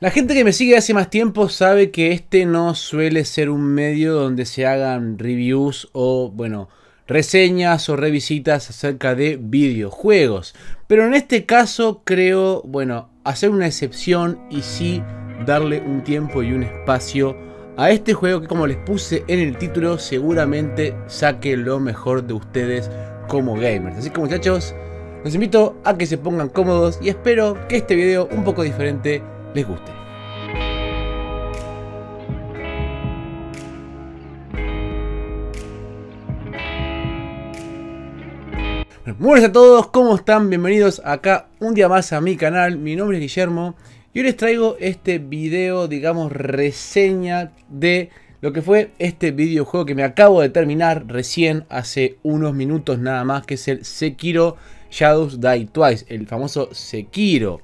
La gente que me sigue hace más tiempo sabe que este no suele ser un medio donde se hagan reviews o, bueno, reseñas o revisitas acerca de videojuegos. Pero en este caso creo, bueno, hacer una excepción y sí darle un tiempo y un espacio a este juego que como les puse en el título seguramente saque lo mejor de ustedes como gamers. Así que muchachos, los invito a que se pongan cómodos y espero que este video un poco diferente les guste. Buenas a todos, ¿cómo están? Bienvenidos acá un día más a mi canal, mi nombre es Guillermo y hoy les traigo este video, digamos, reseña de lo que fue este videojuego que me acabo de terminar recién hace unos minutos nada más, que es el Sekiro Shadows Die Twice, el famoso Sekiro.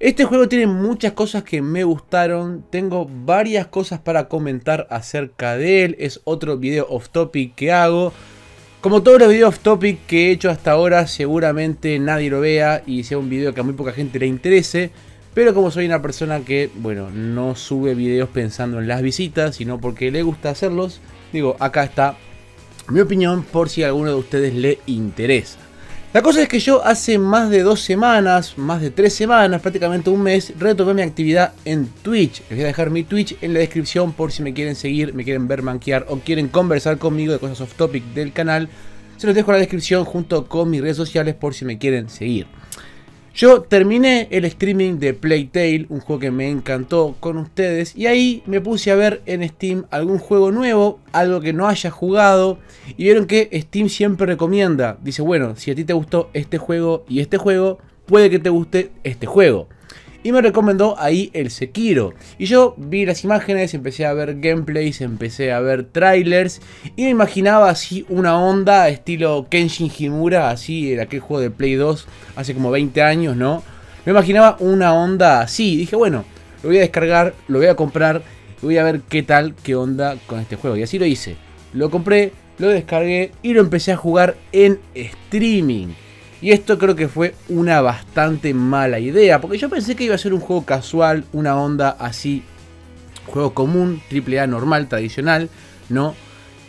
Este juego tiene muchas cosas que me gustaron, tengo varias cosas para comentar acerca de él, es otro video off topic que hago. Como todos los videos off topic que he hecho hasta ahora, seguramente nadie lo vea y sea un video que a muy poca gente le interese. Pero como soy una persona que, bueno, no sube videos pensando en las visitas, sino porque le gusta hacerlos, digo, acá está mi opinión por si a alguno de ustedes le interesa. La cosa es que yo hace más de dos semanas, más de tres semanas, prácticamente un mes, retomé mi actividad en Twitch. Les voy a dejar mi Twitch en la descripción por si me quieren seguir, me quieren ver manquear o quieren conversar conmigo de cosas off topic del canal. Se los dejo en la descripción junto con mis redes sociales por si me quieren seguir. Yo terminé el streaming de Playtale, un juego que me encantó con ustedes, y ahí me puse a ver en Steam algún juego nuevo, algo que no haya jugado, y vieron que Steam siempre recomienda, dice, bueno, si a ti te gustó este juego y este juego, puede que te guste este juego y me recomendó ahí el Sekiro. Y yo vi las imágenes, empecé a ver gameplays, empecé a ver trailers y me imaginaba así una onda estilo Kenshin Himura, así en aquel juego de Play 2 hace como 20 años, ¿no? Me imaginaba una onda así, dije, bueno, lo voy a descargar, lo voy a comprar y voy a ver qué tal, qué onda con este juego. Y así lo hice. Lo compré, lo descargué y lo empecé a jugar en streaming. Y esto creo que fue una bastante mala idea, porque yo pensé que iba a ser un juego casual, una onda así, juego común, AAA normal, tradicional, ¿no?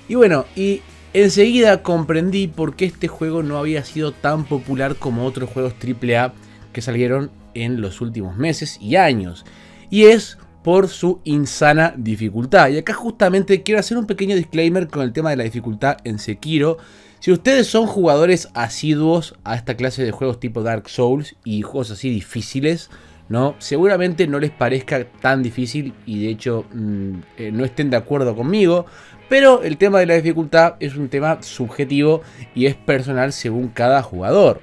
Y bueno, y enseguida comprendí por qué este juego no había sido tan popular como otros juegos AAA que salieron en los últimos meses y años. Y es por su insana dificultad. Y acá justamente quiero hacer un pequeño disclaimer con el tema de la dificultad en Sekiro. Si ustedes son jugadores asiduos a esta clase de juegos tipo Dark Souls y juegos así difíciles, ¿no? Seguramente no les parezca tan difícil y de hecho mm, eh, no estén de acuerdo conmigo. Pero el tema de la dificultad es un tema subjetivo y es personal según cada jugador.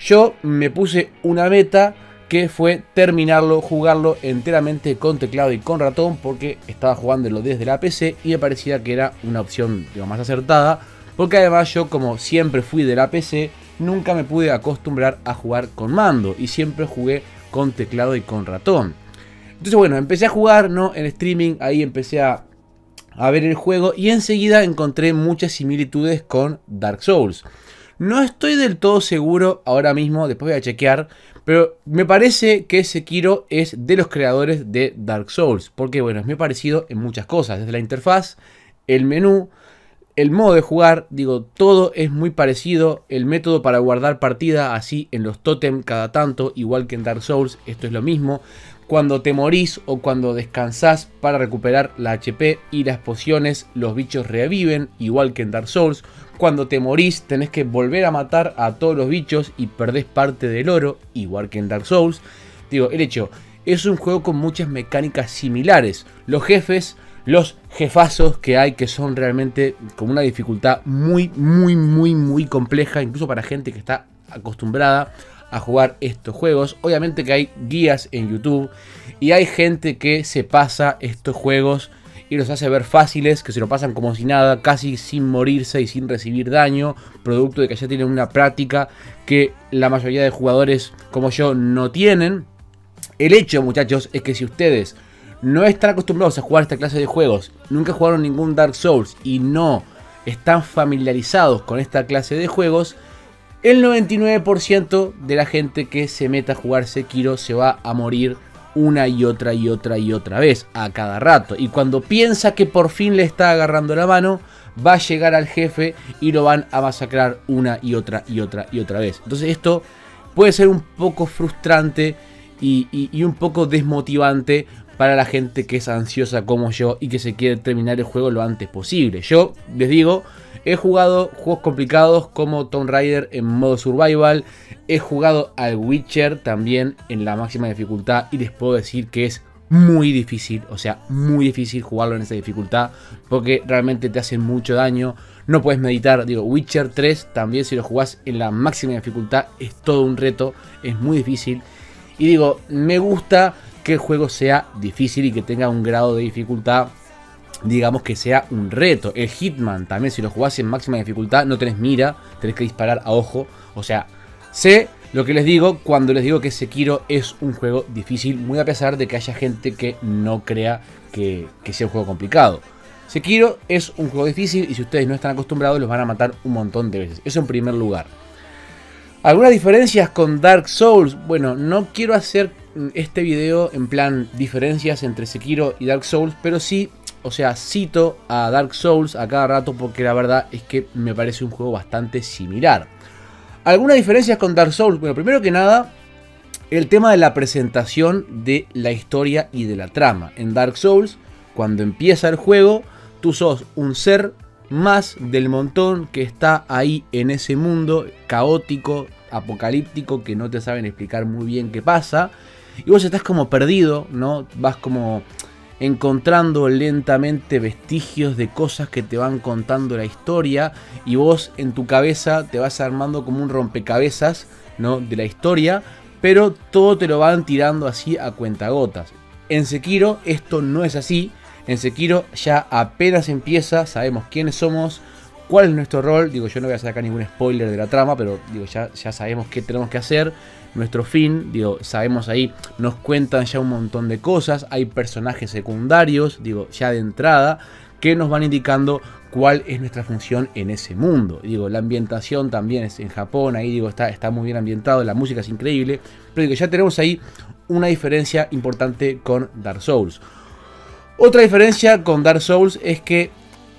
Yo me puse una meta que fue terminarlo, jugarlo enteramente con teclado y con ratón porque estaba jugándolo desde la PC y me parecía que era una opción más acertada porque además yo como siempre fui de la PC, nunca me pude acostumbrar a jugar con mando y siempre jugué con teclado y con ratón. Entonces bueno, empecé a jugar ¿no? en streaming, ahí empecé a, a ver el juego y enseguida encontré muchas similitudes con Dark Souls. No estoy del todo seguro ahora mismo, después voy a chequear, pero me parece que Sekiro es de los creadores de Dark Souls, porque bueno, es muy parecido en muchas cosas, desde la interfaz, el menú, el modo de jugar, digo, todo es muy parecido. El método para guardar partida así en los totem cada tanto, igual que en Dark Souls, esto es lo mismo. Cuando te morís o cuando descansás para recuperar la HP y las pociones, los bichos reviven, igual que en Dark Souls. Cuando te morís tenés que volver a matar a todos los bichos y perdés parte del oro, igual que en Dark Souls. Digo, el hecho, es un juego con muchas mecánicas similares. Los jefes los jefazos que hay que son realmente con una dificultad muy, muy, muy, muy compleja, incluso para gente que está acostumbrada a jugar estos juegos. Obviamente que hay guías en YouTube y hay gente que se pasa estos juegos y los hace ver fáciles, que se lo pasan como si nada, casi sin morirse y sin recibir daño, producto de que ya tienen una práctica que la mayoría de jugadores como yo no tienen. El hecho, muchachos, es que si ustedes no están acostumbrados a jugar esta clase de juegos, nunca jugaron ningún Dark Souls y no están familiarizados con esta clase de juegos, el 99% de la gente que se meta a jugar Sekiro se va a morir una y otra y otra y otra vez, a cada rato. Y cuando piensa que por fin le está agarrando la mano, va a llegar al jefe y lo van a masacrar una y otra y otra y otra vez. Entonces esto puede ser un poco frustrante y, un poco desmotivante para la gente que es ansiosa como yo y que se quiere terminar el juego lo antes posible. Yo les digo, he jugado juegos complicados como Tomb Raider en modo survival, he jugado al Witcher también en la máxima dificultad y les puedo decir que es muy difícil, o sea, muy difícil jugarlo en esa dificultad porque realmente te hacen mucho daño. No puedes meditar, digo, Witcher 3 también si lo jugás en la máxima dificultad es todo un reto, es muy difícil. Y digo, me gusta que el juego sea difícil y que tenga un grado de dificultad, digamos que sea un reto. El Hitman también, si lo jugás en máxima dificultad, no tenés mira, tenés que disparar a ojo. O sea, sé lo que les digo cuando les digo que Sekiro es un juego difícil, muy a pesar de que haya gente que no crea que, que sea un juego complicado. Sekiro es un juego difícil y si ustedes no están acostumbrados los van a matar un montón de veces. Eso en primer lugar. Algunas diferencias con Dark Souls. Bueno, no quiero hacer este video en plan diferencias entre Sekiro y Dark Souls, pero sí, o sea, cito a Dark Souls a cada rato porque la verdad es que me parece un juego bastante similar. Algunas diferencias con Dark Souls. Bueno, primero que nada, el tema de la presentación de la historia y de la trama. En Dark Souls, cuando empieza el juego, tú sos un ser más del montón que está ahí en ese mundo caótico, apocalíptico, que no te saben explicar muy bien qué pasa. Y vos estás como perdido, ¿no? Vas como encontrando lentamente vestigios de cosas que te van contando la historia y vos en tu cabeza te vas armando como un rompecabezas, ¿no? De la historia, pero todo te lo van tirando así a cuentagotas. En Sekiro esto no es así, en Sekiro ya apenas empieza, sabemos quiénes somos, cuál es nuestro rol. Digo, yo no voy a sacar ningún spoiler de la trama, pero digo, ya, ya sabemos qué tenemos que hacer. Nuestro fin, digo, sabemos ahí, nos cuentan ya un montón de cosas. Hay personajes secundarios, digo, ya de entrada, que nos van indicando cuál es nuestra función en ese mundo. Digo, la ambientación también es en Japón, ahí digo, está, está muy bien ambientado, la música es increíble. Pero digo, ya tenemos ahí una diferencia importante con Dark Souls. Otra diferencia con Dark Souls es que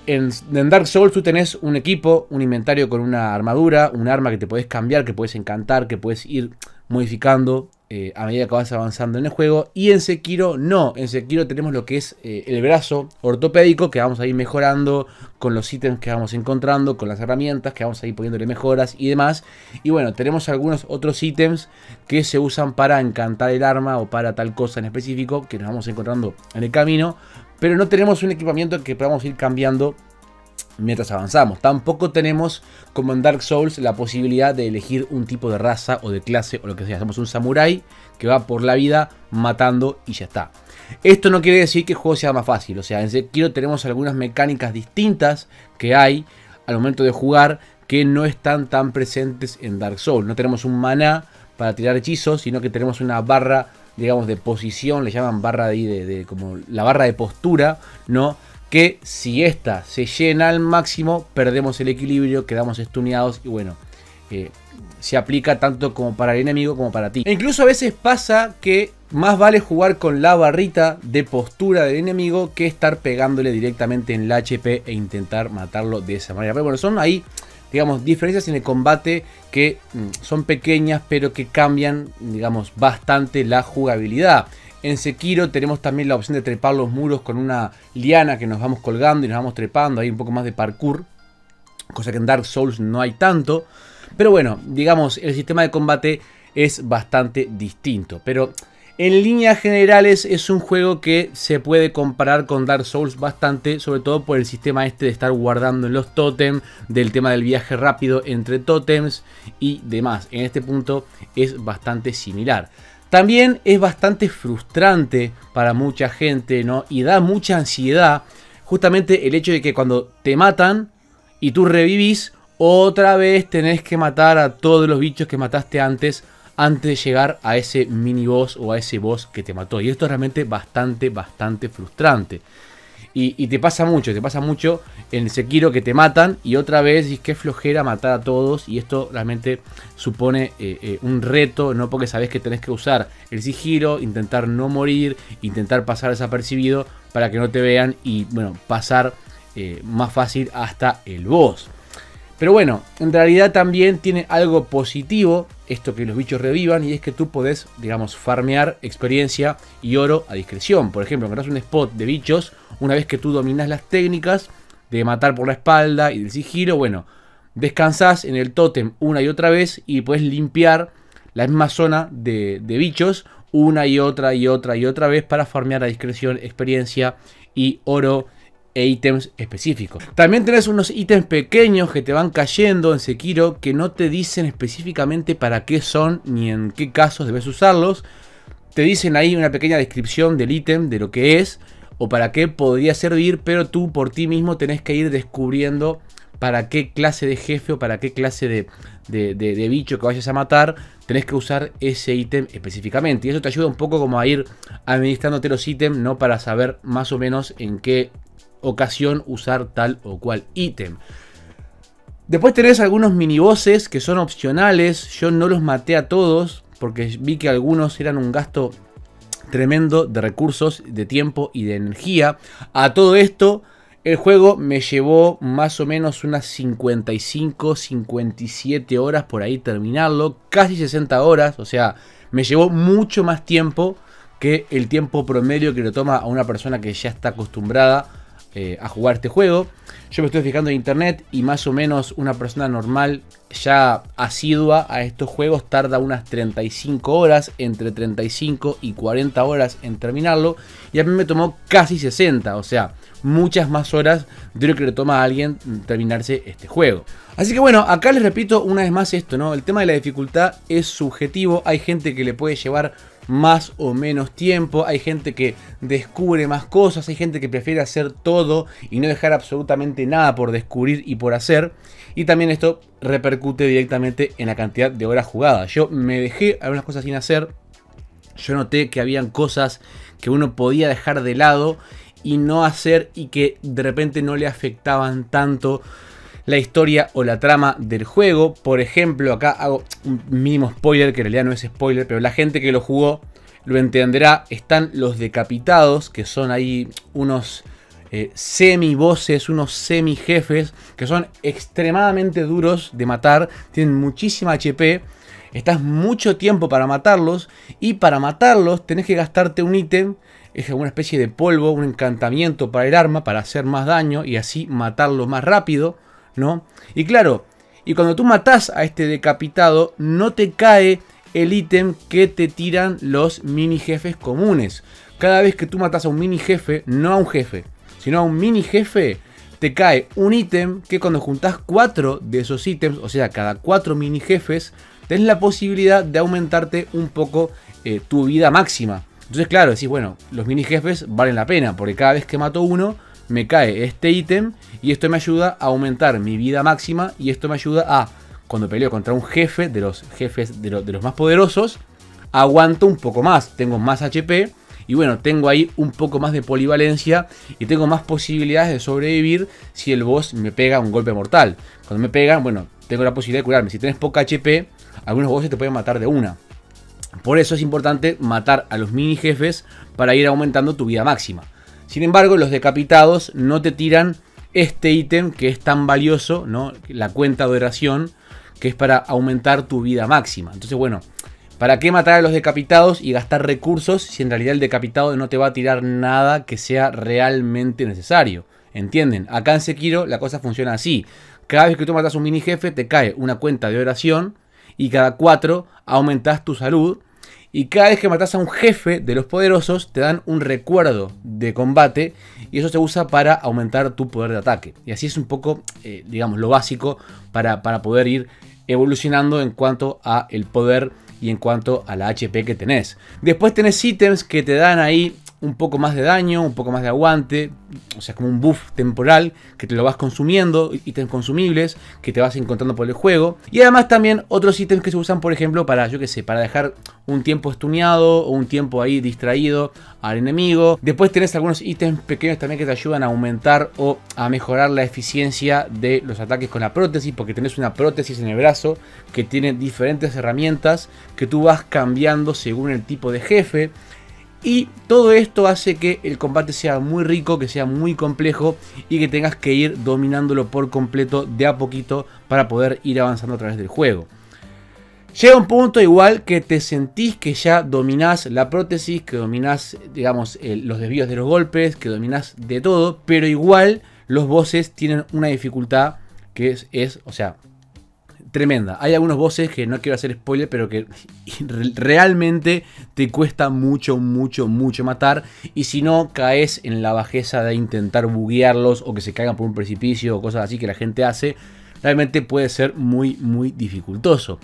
en, Dark Souls tú tenés un equipo, un inventario con una armadura, un arma que te puedes cambiar, que puedes encantar, que puedes ir modificando eh, a medida que vas avanzando en el juego. Y en Sekiro no, en Sekiro tenemos lo que es eh, el brazo ortopédico que vamos a ir mejorando con los ítems que vamos encontrando, con las herramientas que vamos a ir poniéndole mejoras y demás. Y bueno, tenemos algunos otros ítems que se usan para encantar el arma o para tal cosa en específico que nos vamos encontrando en el camino. Pero no tenemos un equipamiento que podamos ir cambiando mientras avanzamos. Tampoco tenemos, como en Dark Souls, la posibilidad de elegir un tipo de raza o de clase o lo que sea. Somos un samurái que va por la vida matando y ya está. Esto no quiere decir que el juego sea más fácil. O sea, en Sekiro tenemos algunas mecánicas distintas que hay al momento de jugar que no están tan presentes en Dark Souls. No tenemos un maná para tirar hechizos, sino que tenemos una barra, digamos, de posición, le llaman barra de, de como la barra de postura, ¿no? Que si esta se llena al máximo, perdemos el equilibrio, quedamos estuneados y bueno, eh, se aplica tanto como para el enemigo como para ti. E incluso a veces pasa que más vale jugar con la barrita de postura del enemigo que estar pegándole directamente en el HP e intentar matarlo de esa manera. Pero bueno, son ahí, digamos, diferencias en el combate que mm, son pequeñas pero que cambian, digamos, bastante la jugabilidad. En Sekiro tenemos también la opción de trepar los muros con una liana que nos vamos colgando y nos vamos trepando. Hay un poco más de parkour, cosa que en Dark Souls no hay tanto. Pero bueno, digamos, el sistema de combate es bastante distinto. Pero en líneas generales es un juego que se puede comparar con Dark Souls bastante, sobre todo por el sistema este de estar guardando en los totems, del tema del viaje rápido entre totems y demás. En este punto es bastante similar. También es bastante frustrante para mucha gente, ¿no? Y da mucha ansiedad justamente el hecho de que cuando te matan y tú revivís, otra vez tenés que matar a todos los bichos que mataste antes antes de llegar a ese mini boss o a ese boss que te mató. Y esto es realmente bastante, bastante frustrante. Y, te pasa mucho, te pasa mucho en Sekiro que te matan y otra vez y qué flojera matar a todos y esto realmente supone eh, eh, un reto, no porque sabes que tenés que usar el sigilo, intentar no morir, intentar pasar desapercibido para que no te vean y bueno, pasar eh, más fácil hasta el boss. Pero bueno, en realidad también tiene algo positivo esto que los bichos revivan y es que tú podés, digamos, farmear experiencia y oro a discreción. Por ejemplo, encontrás un spot de bichos una vez que tú dominas las técnicas de matar por la espalda y del sigilo, bueno, descansás en el tótem una y otra vez y puedes limpiar la misma zona de, de bichos una y otra y otra y otra vez para farmear a discreción experiencia y oro e ítems específicos. También tenés unos ítems pequeños que te van cayendo en Sekiro que no te dicen específicamente para qué son ni en qué casos debes usarlos. Te dicen ahí una pequeña descripción del ítem, de lo que es o para qué podría servir, pero tú por ti mismo tenés que ir descubriendo para qué clase de jefe o para qué clase de, de, bicho que vayas a matar, tenés que usar ese ítem específicamente. Y eso te ayuda un poco como a ir administrándote los ítems, ¿no? Para saber más o menos en qué ocasión usar tal o cual ítem. Después tenés algunos minibosses que son opcionales. Yo no los maté a todos porque vi que algunos eran un gasto tremendo de recursos, de tiempo y de energía. A todo esto, el juego me llevó más o menos unas 55, 57 horas por ahí terminarlo. Casi 60 horas, o sea, me llevó mucho más tiempo que el tiempo promedio que le toma a una persona que ya está acostumbrada eh, a jugar este juego. Yo me estoy fijando en internet y más o menos una persona normal ya asidua a estos juegos tarda unas 35 horas, entre 35 y 40 horas en terminarlo. Y a mí me tomó casi 60, o sea, muchas más horas de lo que le toma a alguien terminarse este juego. Así que bueno, acá les repito una vez más esto, ¿no? El tema de la dificultad es subjetivo, hay gente que le puede llevar más o menos tiempo, hay gente que descubre más cosas, hay gente que prefiere hacer todo y no dejar absolutamente nada por descubrir y por hacer. Y también esto repercute directamente en la cantidad de horas jugadas. Yo me dejé algunas cosas sin hacer, yo noté que habían cosas que uno podía dejar de lado y no hacer y que de repente no le afectaban tanto la historia o la trama del juego. Por ejemplo, acá hago un mínimo spoiler, que en realidad no es spoiler, pero la gente que lo jugó lo entenderá. Están los decapitados, que son ahí unos eh, semi-bosses, unos semi-jefes, que son extremadamente duros de matar, tienen muchísima HP. Estás mucho tiempo para matarlos y para matarlos tenés que gastarte un ítem es una especie de polvo, un encantamiento para el arma, para hacer más daño y así matarlo más rápido. ¿No? Y claro, y cuando tú matas a este decapitado, no te cae el ítem que te tiran los mini jefes comunes. Cada vez que tú matas a un mini jefe, no a un jefe, sino a un mini jefe, te cae un ítem que cuando juntas cuatro de esos ítems, o sea, cada cuatro mini jefes, tenés la posibilidad de aumentarte un poco eh, tu vida máxima. Entonces, claro, decís, bueno, los mini jefes valen la pena, porque cada vez que mato uno, me cae este ítem y esto me ayuda a aumentar mi vida máxima y esto me ayuda a, cuando peleo contra un jefe de los jefes de, los más poderosos, aguanto un poco más, tengo más HP y bueno, tengo ahí un poco más de polivalencia y tengo más posibilidades de sobrevivir si el boss me pega un golpe mortal. Cuando me pegan, bueno, tengo la posibilidad de curarme. Si tienes poca HP, algunos bosses te pueden matar de una. Por eso es importante matar a los mini jefes para ir aumentando tu vida máxima. Sin embargo, los decapitados no te tiran este ítem que es tan valioso, ¿no? La cuenta de oración, que es para aumentar tu vida máxima. Entonces, bueno, ¿para qué matar a los decapitados y gastar recursos si en realidad el decapitado no te va a tirar nada que sea realmente necesario? ¿Entienden? Acá en Sekiro la cosa funciona así. Cada vez que tú matas un mini jefe te cae una cuenta de oración y cada cuatro aumentas tu salud y cada vez que matas a un jefe de los poderosos, te dan un recuerdo de combate. Y eso se usa para aumentar tu poder de ataque. Y así es un poco, eh, digamos, lo básico para, para poder ir evolucionando en cuanto a el poder y en cuanto a la HP que tenés. Después tenés ítems que te dan ahí un poco más de daño, un poco más de aguante, o sea, como un buff temporal que te lo vas consumiendo, ítems consumibles que te vas encontrando por el juego. Y además también otros ítems que se usan, por ejemplo, para, yo qué sé, para dejar un tiempo estuneado o un tiempo ahí distraído al enemigo. Después tenés algunos ítems pequeños también que te ayudan a aumentar o a mejorar la eficiencia de los ataques con la prótesis, porque tenés una prótesis en el brazo que tiene diferentes herramientas que tú vas cambiando según el tipo de jefe. Y todo esto hace que el combate sea muy rico, que sea muy complejo y que tengas que ir dominándolo por completo de a poquito para poder ir avanzando a través del juego. Llega un punto igual que te sentís que ya dominás la prótesis, que dominás, digamos, los desvíos de los golpes, que dominás de todo, pero igual los bosses tienen una dificultad que es, es o sea, tremenda. Hay algunos bosses que no quiero hacer spoiler, pero que realmente te cuesta mucho, mucho, mucho matar. Y si no, caes en la bajeza de intentar buguearlos o que se caigan por un precipicio o cosas así que la gente hace, realmente puede ser muy, muy dificultoso.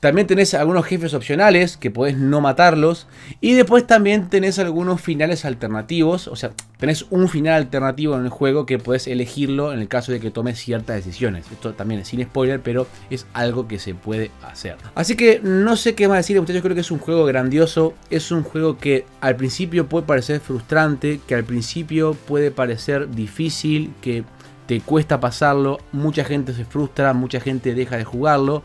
También tenés algunos jefes opcionales que podés no matarlos. Y después también tenés algunos finales alternativos. O sea, tenés un final alternativo en el juego que podés elegirlo en el caso de que tomes ciertas decisiones. Esto también es sin spoiler, pero es algo que se puede hacer. Así que no sé qué más decir, muchachos. Creo que es un juego grandioso. Es un juego que al principio puede parecer frustrante, que al principio puede parecer difícil, que te cuesta pasarlo. Mucha gente se frustra, mucha gente deja de jugarlo.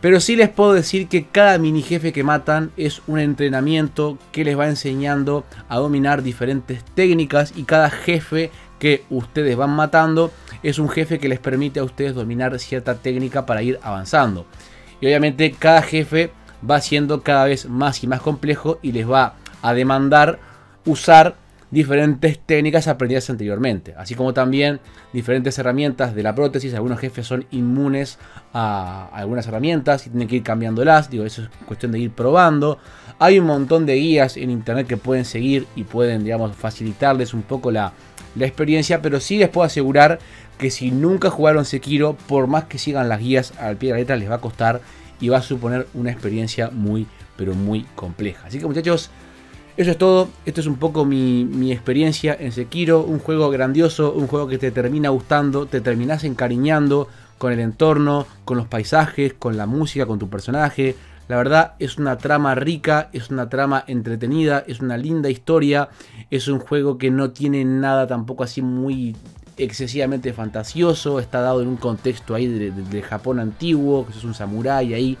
Pero sí les puedo decir que cada mini jefe que matan es un entrenamiento que les va enseñando a dominar diferentes técnicas y cada jefe que ustedes van matando es un jefe que les permite a ustedes dominar cierta técnica para ir avanzando. Y obviamente cada jefe va siendo cada vez más y más complejo y les va a demandar usar diferentes técnicas aprendidas anteriormente, así como también diferentes herramientas de la prótesis. Algunos jefes son inmunes a algunas herramientas y tienen que ir cambiándolas. Digo, eso es cuestión de ir probando. Hay un montón de guías en internet que pueden seguir y pueden, digamos, facilitarles un poco la, la experiencia, pero sí les puedo asegurar que si nunca jugaron Sekiro, por más que sigan las guías al pie de la letra, les va a costar y va a suponer una experiencia muy, pero muy compleja. Así que muchachos, eso es todo, esto es un poco mi, experiencia en Sekiro, un juego grandioso, un juego que te termina gustando, te terminas encariñando con el entorno, con los paisajes, con la música, con tu personaje. La verdad es una trama rica, es una trama entretenida, es una linda historia, es un juego que no tiene nada tampoco así muy excesivamente fantasioso, está dado en un contexto ahí de, Japón antiguo, que es un samurái ahí.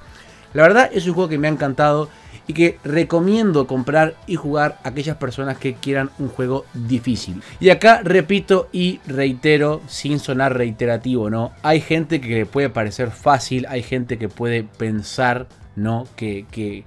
La verdad es un juego que me ha encantado y que recomiendo comprar y jugar a aquellas personas que quieran un juego difícil. Y acá repito y reitero, sin sonar reiterativo, ¿no? Hay gente que le puede parecer fácil, hay gente que puede pensar, ¿no? Que, que,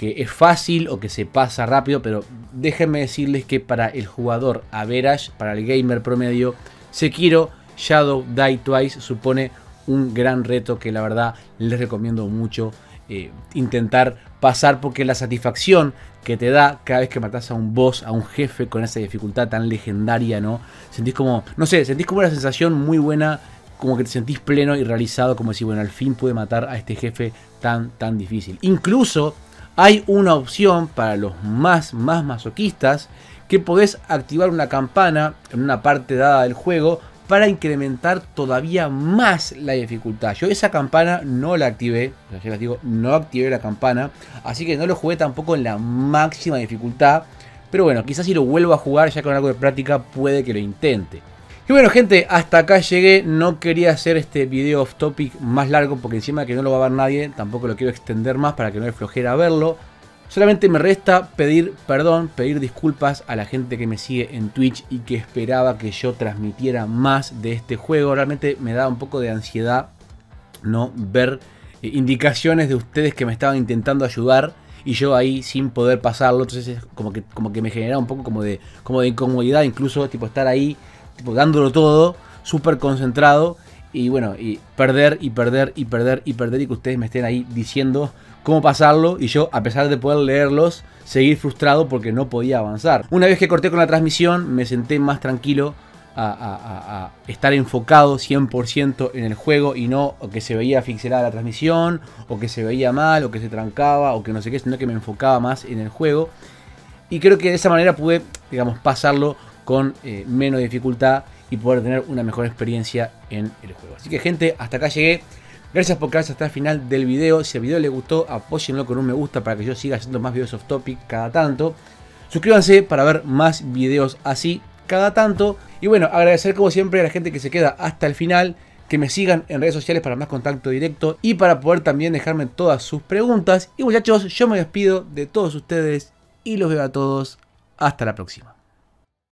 es fácil o que se pasa rápido, pero déjenme decirles que para el jugador average, para el gamer promedio, Sekiro Shadow Die Twice supone un gran reto que la verdad les recomiendo mucho eh, intentar pasar porque la satisfacción que te da cada vez que matas a un boss, a un jefe con esa dificultad tan legendaria, ¿no? Sentís como, no sé, sentís como una sensación muy buena, como que te sentís pleno y realizado, como decir, bueno, al fin pude matar a este jefe tan, tan difícil. Incluso hay una opción para los más, más masoquistas que podés activar una campana en una parte dada del juego para incrementar todavía más la dificultad. Yo esa campana no la activé, ya les digo, no activé la campana, así que no lo jugué tampoco en la máxima dificultad. Pero bueno, quizás si lo vuelvo a jugar ya con algo de práctica puede que lo intente. Y bueno gente, hasta acá llegué, no quería hacer este video off topic más largo porque encima que no lo va a ver nadie, tampoco lo quiero extender más para que no me flojera verlo. Solamente me resta pedir perdón, pedir disculpas a la gente que me sigue en Twitch y que esperaba que yo transmitiera más de este juego. Realmente me da un poco de ansiedad no ver eh, indicaciones de ustedes que me estaban intentando ayudar y yo ahí sin poder pasarlo. Entonces como que, como que me genera un poco como de, como de incomodidad, incluso tipo estar ahí tipo, dándolo todo, súper concentrado y bueno, y perder y perder y perder y perder y que ustedes me estén ahí diciendo cómo pasarlo y yo, a pesar de poder leerlos, seguir frustrado porque no podía avanzar. Una vez que corté con la transmisión, me senté más tranquilo a, estar enfocado 100% en el juego y no que se veía fixelada la transmisión, o que se veía mal, o que se trancaba, o que no sé qué, sino que me enfocaba más en el juego. Y creo que de esa manera pude, digamos, pasarlo con eh, menos dificultad y poder tener una mejor experiencia en el juego. Así que gente, hasta acá llegué. Gracias por quedarse hasta el final del video. Si el video les gustó, apóyenlo con un me gusta para que yo siga haciendo más videos off topic cada tanto. Suscríbanse para ver más videos así cada tanto. Y bueno, agradecer como siempre a la gente que se queda hasta el final. Que me sigan en redes sociales para más contacto directo y para poder también dejarme todas sus preguntas. Y muchachos, yo me despido de todos ustedes y los veo a todos. Hasta la próxima.